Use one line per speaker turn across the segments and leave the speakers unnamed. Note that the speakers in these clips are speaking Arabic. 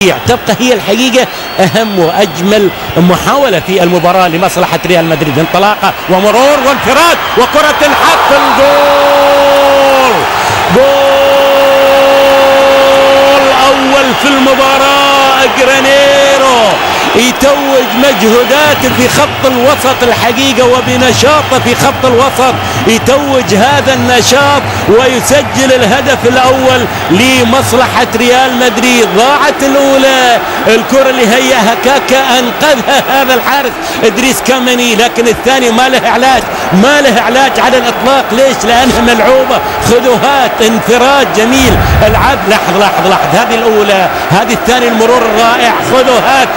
تبقى هي الحقيقة أهم وأجمل محاولة في المباراة لمصلحة ريال مدريد. انطلاقة ومرور وانفراد وكرة الحق الجول. جول أول في المباراة. جرانيرو يتوج مجهوداته في خط الوسط الحقيقة وبنشاطه في خط الوسط. يتوج هذا النشاط ويسجل الهدف الأول لمصلحة ريال مدريد. ضاعت الأولى. الكرة اللي هيأها كاكا أنقذها هذا الحارس إدريس كامني لكن الثاني ما له علاج. ما له علاج على الإطلاق. ليش؟ لأنها ملعوبة. خذ وهات. انفراد جميل. العب. لاحظ لاحظ لاحظ هذه الأولى. هذه الثانية المرور الرائع. خذ وهات.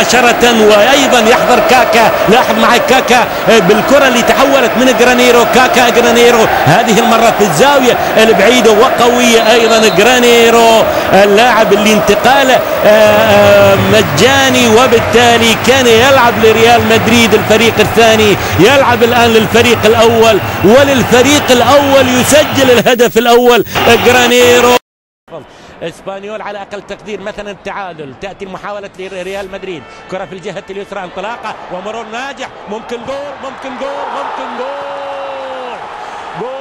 مباشرة وأيضا يحضر كاكا. لاحظ معي كاكا بالكرة اللي تحولت من جرانيرو. كاكا جرانيرو هذه المرة في الزاوية البعيدة وقوية أيضا. جرانيرو اللاعب اللي انتقاله مجاني وبالتالي كان يلعب لريال مدريد الفريق الثاني. يلعب الآن للفريق الأول وللفريق الأول يسجل الهدف الأول. جرانيرو. إسبانيول على أقل تقدير مثلا التعادل تأتي المحاولة لريال مدريد. كرة في الجهة اليسرى انطلاقة. ومرور ناجح. ممكن جول ممكن جول ممكن جول. جول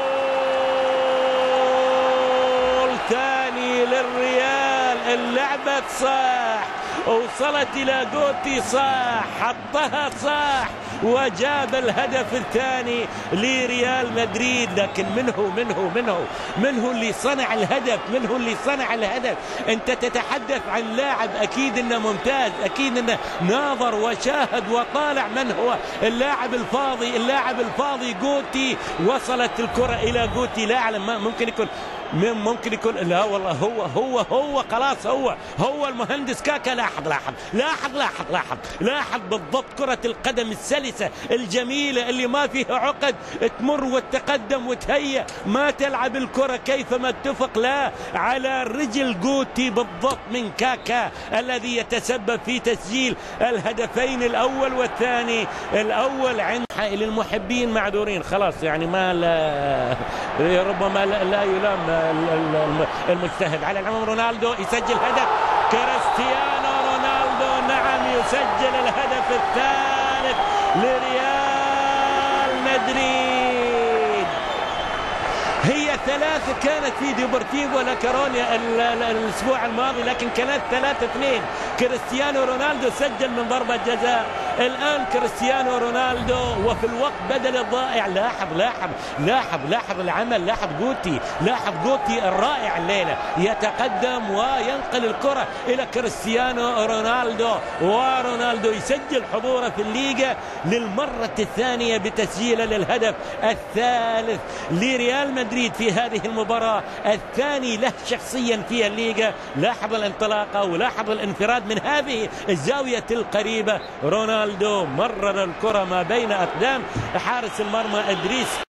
ثاني للريال. اللعبة صح وصلت إلى جوتي صح حطها صح وجاب الهدف الثاني لريال مدريد. لكن منه منه منه منه اللي صنع الهدف منه اللي صنع الهدف. أنت تتحدث عن لاعب أكيد إنه ممتاز أكيد إنه ناظر وشاهد وطالع. من هو؟ اللاعب الفاضي اللاعب الفاضي جوتي. وصلت الكرة إلى جوتي. لا أعلم ممكن يكون ممكن يكون لا والله هو هو هو خلاص هو هو المهندس كاكا. لاحظ لاحظ لاحظ لاحظ لاحظ لاحظ بالضبط كرة القدم السلسة الجميلة اللي ما فيها عقد تمر وتقدم وتهيأ. ما تلعب الكرة كيفما اتفق. لا على رجل جوتي بالضبط من كاكا الذي يتسبب في تسجيل الهدفين الأول والثاني الأول عند للمحبين معذورين. خلاص يعني ما لا ربما لا, لا يلام المجتهد. على العموم رونالدو يسجل هدف. كريستيانو رونالدو نعم يسجل الهدف الثالث لريال مدريد. هي ثلاثة كانت في ديبورتيفو لاكورونيا الأسبوع الماضي لكن كانت ثلاثة اثنين. كريستيانو رونالدو سجل من ضربة جزاء. الآن كريستيانو رونالدو وفي الوقت بدل الضائع لاحظ لاحظ لاحظ لاحظ العمل لاحظ جوتي لاحظ جوتي الرائع الليلة. يتقدم وينقل الكرة إلى كريستيانو رونالدو. ورونالدو يسجل حضوره في الليغا للمرة الثانية بتسجيله للهدف الثالث لريال مدريد هذه المباراة الثاني له شخصيا في الليغا. لاحظ الانطلاقة ولاحظ الانفراد من هذه الزاوية القريبة. رونالدو مرر الكرة ما بين أقدام حارس المرمى إدريس